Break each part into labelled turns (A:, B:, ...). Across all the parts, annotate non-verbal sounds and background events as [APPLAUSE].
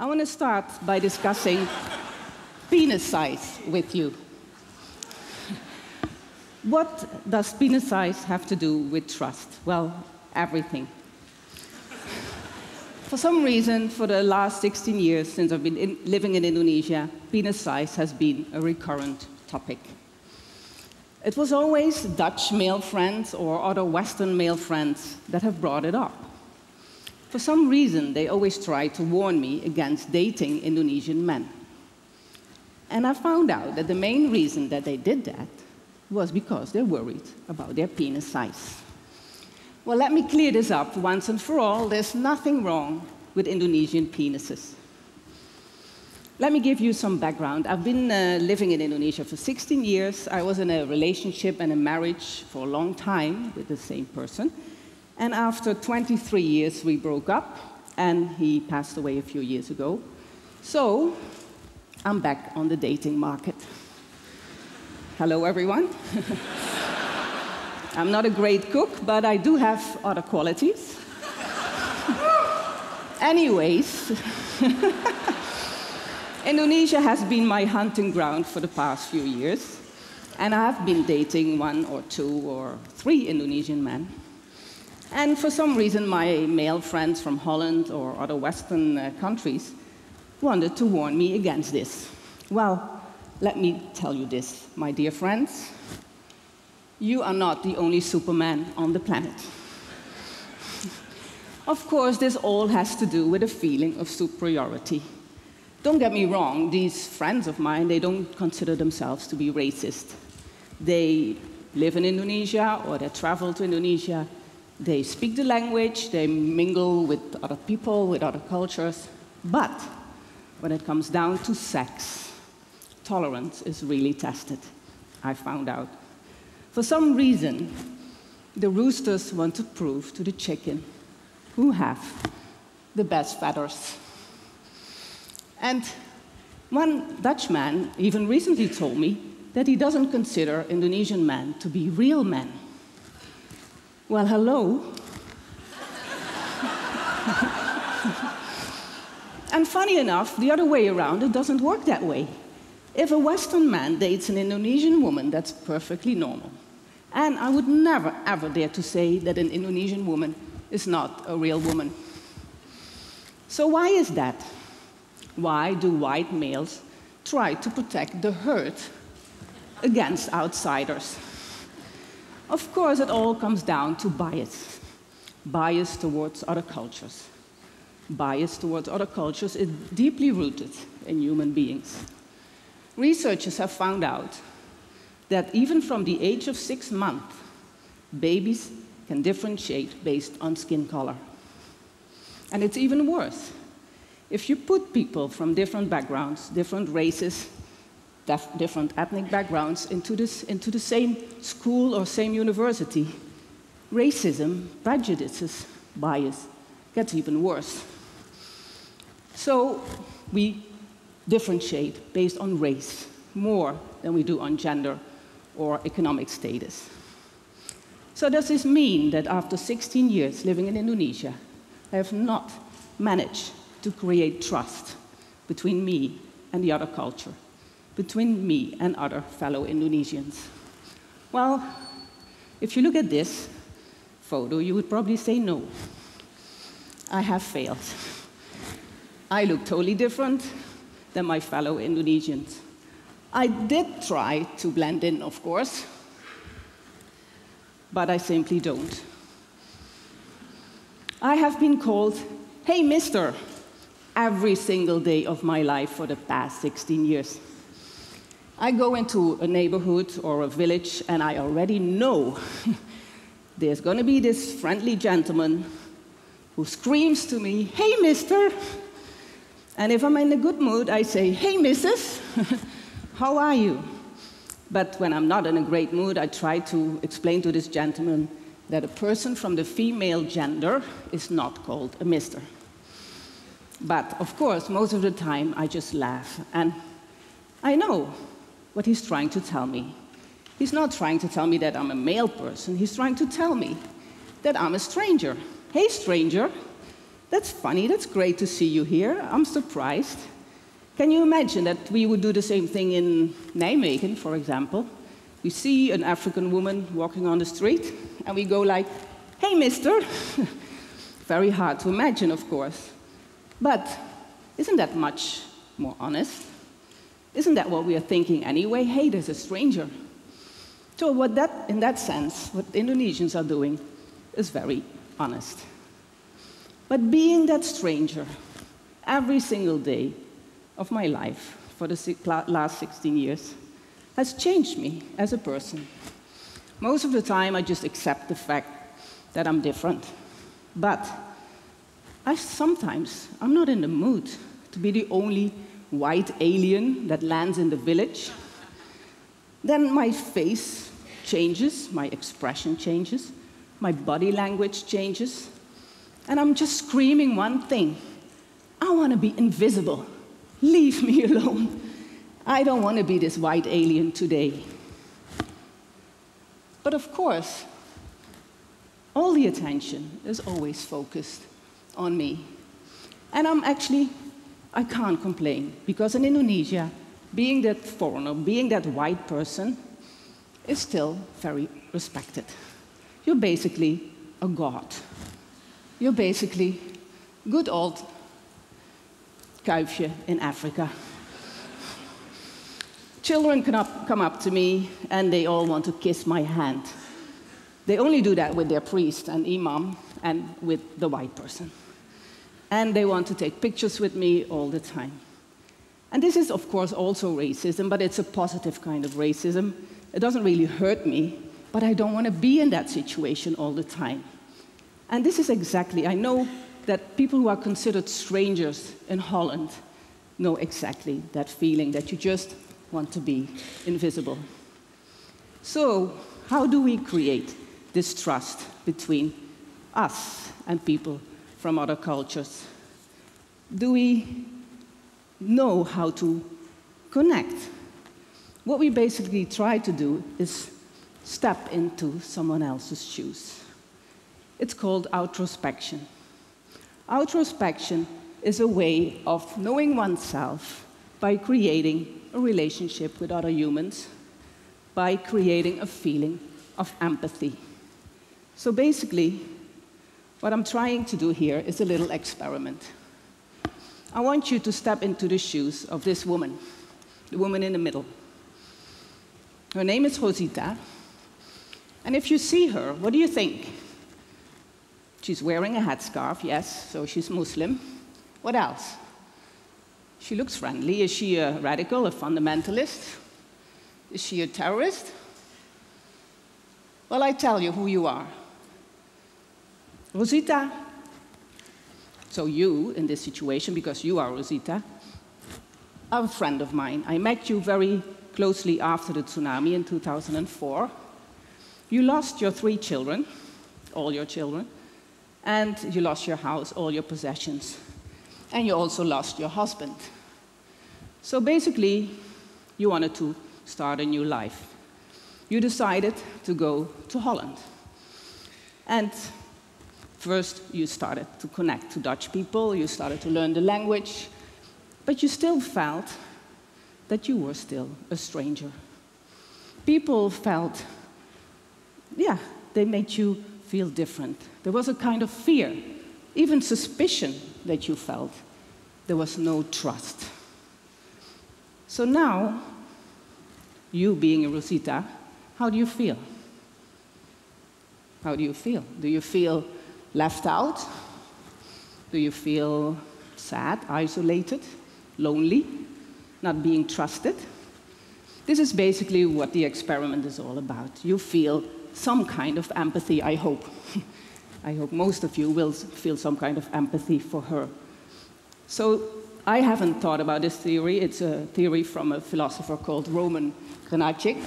A: I want to start by discussing penis size with you. What does penis size have to do with trust? Well, everything. For some reason, for the last 16 years since I've been in, living in Indonesia, penis size has been a recurrent topic. It was always Dutch male friends or other Western male friends that have brought it up. For some reason, they always try to warn me against dating Indonesian men. And I found out that the main reason that they did that was because they're worried about their penis size. Well, let me clear this up once and for all. There's nothing wrong with Indonesian penises. Let me give you some background. I've been uh, living in Indonesia for 16 years. I was in a relationship and a marriage for a long time with the same person. And after 23 years, we broke up, and he passed away a few years ago. So I'm back on the dating market. Hello, everyone. [LAUGHS] I'm not a great cook, but I do have other qualities. [LAUGHS] Anyways, [LAUGHS] Indonesia has been my hunting ground for the past few years, and I've been dating one or two or three Indonesian men. And for some reason, my male friends from Holland or other Western uh, countries wanted to warn me against this. Well, let me tell you this, my dear friends. You are not the only Superman on the planet. of course, this all has to do with a feeling of superiority. Don't get me wrong, these friends of mine, they don't consider themselves to be racist. They live in Indonesia or they travel to Indonesia. They speak the language, they mingle with other people, with other cultures. But when it comes down to sex, tolerance is really tested, I found out. For some reason, the roosters want to prove to the chicken who have the best feathers. And one Dutchman even recently told me that he doesn't consider Indonesian men to be real men. Well, hello. and funny enough, the other way around, it doesn't work that way. If a Western man dates an Indonesian woman, that's perfectly normal. And I would never, ever dare to say that an Indonesian woman is not a real woman. So, why is that? Why do white males try to protect the herd against outsiders? Of course, it all comes down to bias bias towards other cultures. Bias towards other cultures is deeply rooted in human beings. Researchers have found out that even from the age of six months, babies can differentiate based on skin color. And it's even worse. If you put people from different backgrounds, different races, different ethnic backgrounds into, this, into the same school or same university, racism, prejudices, bias gets even worse. So we differentiate based on race more than we do on gender or economic status. So does this mean that after 16 years living in Indonesia, I have not managed to create trust between me and the other culture, between me and other fellow Indonesians? Well, if you look at this photo, you would probably say no. I have failed. I look totally different than my fellow Indonesians. I did try to blend in, of course, but I simply don't. I have been called, hey, mister, every single day of my life for the past 16 years. I go into a neighborhood or a village and I already know [LAUGHS] there's going to be this friendly gentleman who screams to me, Hey, mister. And if I'm in a good mood, I say, Hey, missus. [LAUGHS] How are you? But when I'm not in a great mood, I try to explain to this gentleman that a person from the female gender is not called a mister. But of course, most of the time, I just laugh. And I know what he's trying to tell me. He's not trying to tell me that I'm a male person, he's trying to tell me that I'm a stranger. Hey, stranger, That's funny, that's great to see you here. I'm surprised. Can you imagine that we would do the same thing in Nijmegen, for example? We see an African woman walking on the street, and we go like, hey, mister. [LAUGHS] Very hard to imagine, of course. But isn't that much more honest? Isn't that what we are thinking anyway? Hey, there's a stranger. So, what that, in that sense, what Indonesians are doing is very honest. But being that stranger every single day of my life for the last 16 years has changed me as a person. Most of the time, I just accept the fact that I'm different. But I sometimes, I'm not in the mood to be the only white alien that lands in the village. Then my face changes, my expression changes, my body language changes, and I'm just screaming one thing I want to be invisible. Leave me alone. I don't want to be this white alien today. But of course, all the attention is always focused on me. And I'm actually, I can't complain because in Indonesia, being that foreigner, being that white person, is still very respected. You're basically a god. You're basically good old kuifje in Africa. Children can up, come up to me and they all want to kiss my hand. They only do that with their priest and imam and with the white person. And they want to take pictures with me all the time. And this is, of course, also racism, but it's a positive kind of racism. It doesn't really hurt me, but I don't want to be in that situation all the time. And this is exactly, I know that people who are considered strangers in Holland know exactly that feeling that you just want to be invisible. So, how do we create this trust between us and people from other cultures? Do we know how to connect? What we basically try to do is step into someone else's shoes. It's called outrospection. Outrospection is a way of knowing oneself by creating a relationship with other humans, by creating a feeling of empathy. So basically, what I'm trying to do here is a little experiment. I want you to step into the shoes of this woman, the woman in the middle. Her name is Rosita. And if you see her, what do you think? She's wearing a headscarf, yes, so she's Muslim. What else? She looks friendly. Is she a radical, a fundamentalist? Is she a terrorist? Well, I tell you who you are. Rosita. So, you, in this situation, because you are Rosita, are a friend of mine. I met you very closely after the tsunami in 2004. You lost your three children, all your children and you lost your house, all your possessions, and you also lost your husband. So basically, you wanted to start a new life. You decided to go to Holland. And first, you started to connect to Dutch people, you started to learn the language, but you still felt that you were still a stranger. People felt, yeah, they made you feel different. There was a kind of fear, even suspicion that you felt. There was no trust. So now, you being a Rosita, how do you feel? How do you feel? Do you feel left out? Do you feel sad, isolated, lonely, not being trusted? This is basically what the experiment is all about. You feel some kind of empathy, I hope. [LAUGHS] I hope most of you will feel some kind of empathy for her. So I haven't thought about this theory. It's a theory from a philosopher called Roman Krznaric,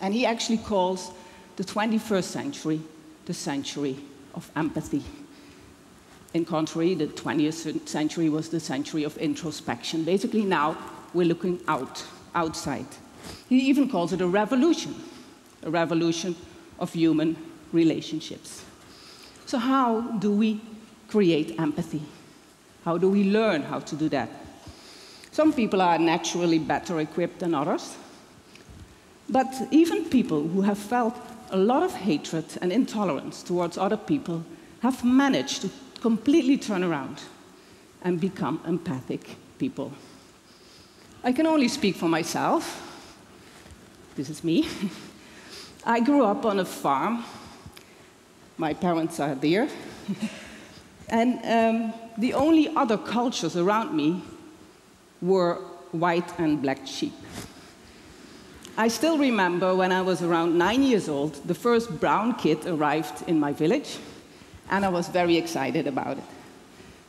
A: and he actually calls the 21st century the century of empathy. In contrary, the 20th century was the century of introspection. Basically, now we're looking out, outside. He even calls it a revolution, a revolution of human relationships. So, how do we create empathy? How do we learn how to do that? Some people are naturally better equipped than others. But even people who have felt a lot of hatred and intolerance towards other people have managed to completely turn around and become empathic people. I can only speak for myself. This is me. [LAUGHS] I grew up on a farm. My parents are there. [LAUGHS] and um, the only other cultures around me were white and black sheep. I still remember when I was around nine years old, the first brown kid arrived in my village, and I was very excited about it.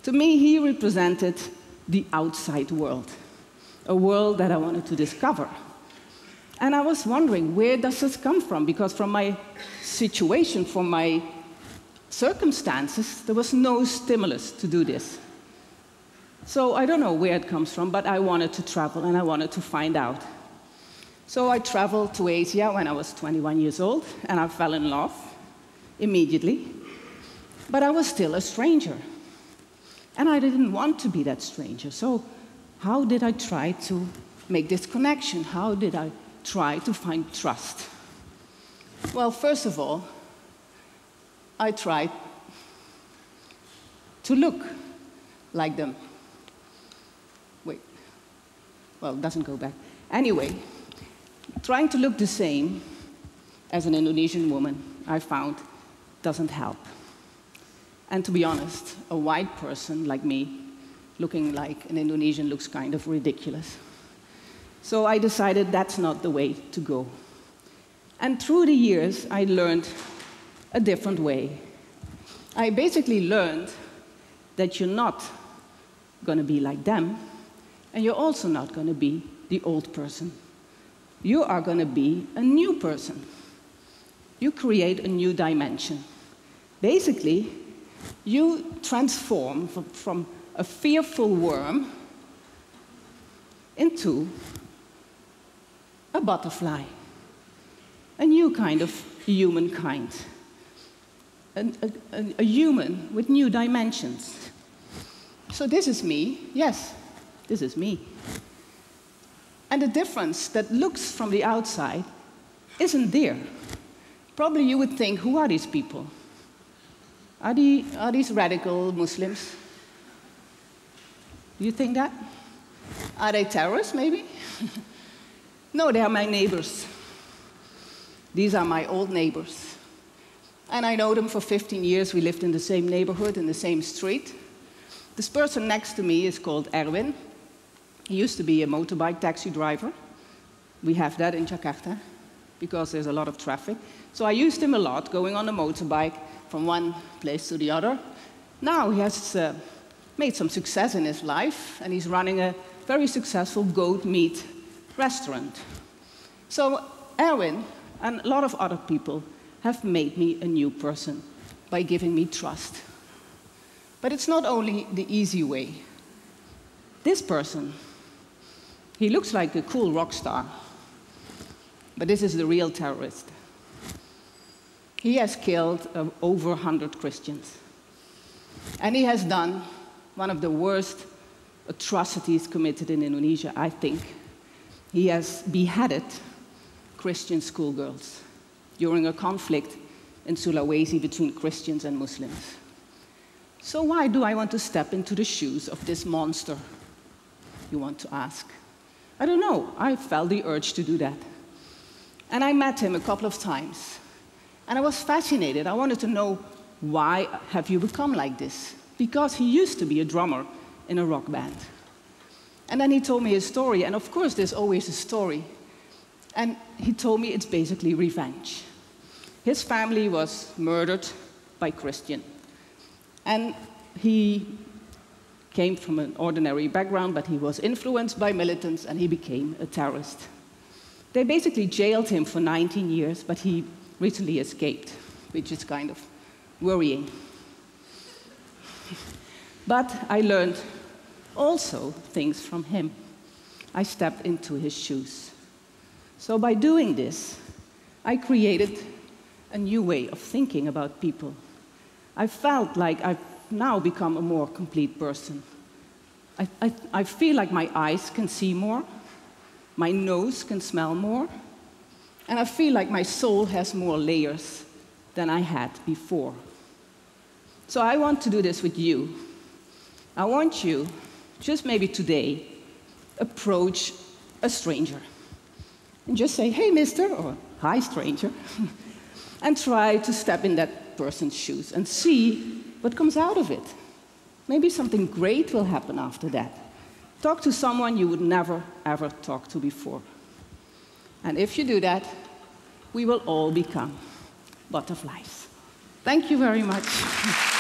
A: To me, he represented the outside world, a world that I wanted to discover. And I was wondering, where does this come from? Because from my situation, from my circumstances, there was no stimulus to do this. So I don't know where it comes from, but I wanted to travel and I wanted to find out. So I traveled to Asia when I was 21 years old and I fell in love immediately. But I was still a stranger. And I didn't want to be that stranger. So, how did I try to make this connection? How did I try to find trust? Well, first of all, I tried to look like them. Wait, well, it doesn't go back. Anyway, trying to look the same as an Indonesian woman, I found, doesn't help. And to be honest, a white person like me, looking like an Indonesian, looks kind of ridiculous. So I decided that's not the way to go. And through the years, I learned a different way. I basically learned that you're not going to be like them, and you're also not going to be the old person. You are going to be a new person. You create a new dimension. Basically, you transform from, a fearful worm into a butterfly, a new kind of humankind, a, a, a, human with new dimensions. So, this is me. Yes, this is me. And the difference that looks from the outside isn't there. Probably you would think, who are these people? Are, the, are these radical Muslims? Do you think that? Are they terrorists, maybe? [LAUGHS] no, they are my neighbors. These are my old neighbors. And I know them for 15 years. We lived in the same neighborhood, in the same street. This person next to me is called Erwin. He used to be a motorbike taxi driver. We have that in Jakarta because there's a lot of traffic. So I used him a lot, going on a motorbike from one place to the other. Now he has uh, made some success in his life, and he's running a very successful goat meat restaurant. So Erwin and a lot of other people have made me a new person by giving me trust. But it's not only the easy way. This person, he looks like a cool rock star, but this is the real terrorist. He has killed uh, over 100 Christians. And he has done one of the worst atrocities committed in Indonesia, I think. He has beheaded Christian schoolgirls during a conflict in Sulawesi between Christians and Muslims. So, why do I want to step into the shoes of this monster? You want to ask? I don't know. I felt the urge to do that. And I met him a couple of times. And I was fascinated. I wanted to know why have you become like this? Because he used to be a drummer in a rock band. And then he told me his story, and of course, there's always a story. And he told me it's basically revenge. His family was murdered by Christian. And he came from an ordinary background, but he was influenced by militants and he became a terrorist. They basically jailed him for 19 years, but he recently escaped, which is kind of worrying. but I learned also things from him. I stepped into his shoes. So by doing this, I created a new way of thinking about people. I felt like I've now become a more complete person. I, I, I feel like my eyes can see more, my nose can smell more, and I feel like my soul has more layers than I had before. So I want to do this with you. I want you, just maybe today, approach a stranger and just say, hey, mister, or hi, stranger, [LAUGHS] and try to step in that person's shoes and see what comes out of it. Maybe something great will happen after that. Talk to someone you would never, ever talk to before. And if you do that, we will all become butterflies. Thank you very much. [LAUGHS]